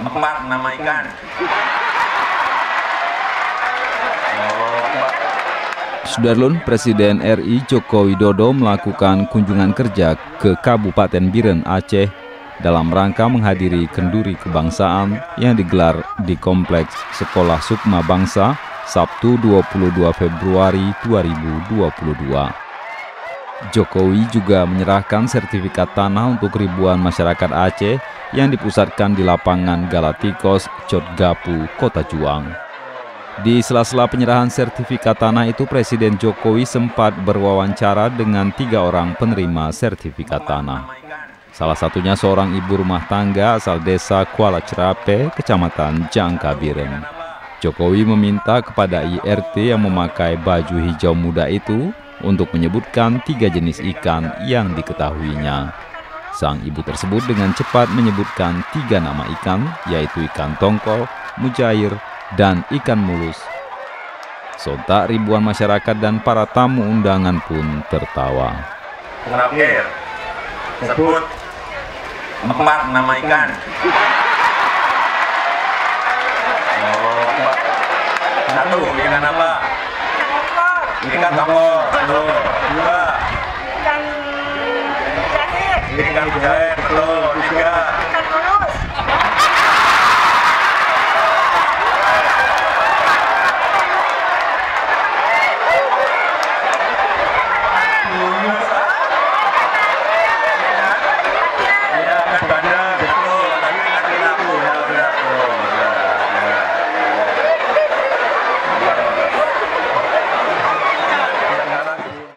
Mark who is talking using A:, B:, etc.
A: Empat nama ikan.
B: Sudarlun, Presiden RI Joko Widodo melakukan kunjungan kerja ke Kabupaten Biren, Aceh dalam rangka menghadiri kenduri kebangsaan yang digelar di Kompleks Sekolah Sukma Bangsa Sabtu 22 Februari 2022. Jokowi juga menyerahkan sertifikat tanah untuk ribuan masyarakat Aceh yang dipusatkan di lapangan Galatikos, Cotgapu, Kota Juang. Di sela-sela penyerahan sertifikat tanah itu, Presiden Jokowi sempat berwawancara dengan tiga orang penerima sertifikat tanah. Salah satunya seorang ibu rumah tangga asal desa Kuala Cerape, Kecamatan Jangkabiren. Jokowi meminta kepada IRT yang memakai baju hijau muda itu untuk menyebutkan tiga jenis ikan yang diketahuinya. Sang ibu tersebut dengan cepat menyebutkan tiga nama ikan, yaitu ikan tongkol, mujair, dan ikan mulus. Sontak ribuan masyarakat dan para tamu undangan pun tertawa.
A: Terakhir, sebut empat nama ikan. Satu, ikan apa? Ikan tongkol.
C: Jahe.
A: Betul. Tiga,